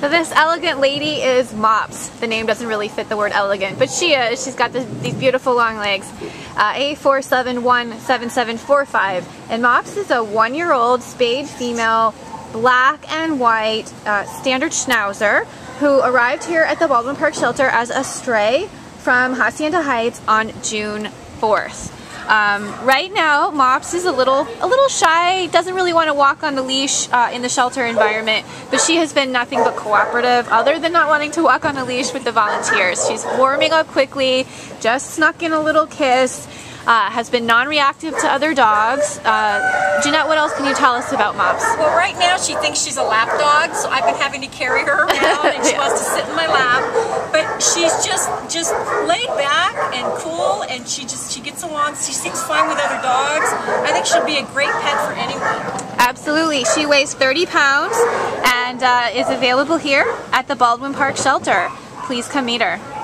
So this elegant lady is Mops. The name doesn't really fit the word elegant, but she is. She's got this, these beautiful long legs. Uh, A4717745. And Mops is a one-year-old spayed female, black and white, uh, standard schnauzer who arrived here at the Baldwin Park shelter as a stray from Hacienda Heights on June 4th. Um, right now, Mops is a little a little shy, doesn't really want to walk on the leash uh, in the shelter environment, but she has been nothing but cooperative, other than not wanting to walk on a leash with the volunteers. She's warming up quickly, just snuck in a little kiss, uh, has been non-reactive to other dogs. Uh, Jeanette, what else can you tell us about Mops? Well, right now she thinks she's a lap dog, so I've been having to carry her around, and she Yeah. wants to sit in my lap. But she's just just laid back and cool, and she just she gets along. She seems fine with other dogs. I think she'll be a great pet for anyone. Absolutely. She weighs 30 pounds and uh, is available here at the Baldwin Park shelter. Please come meet her.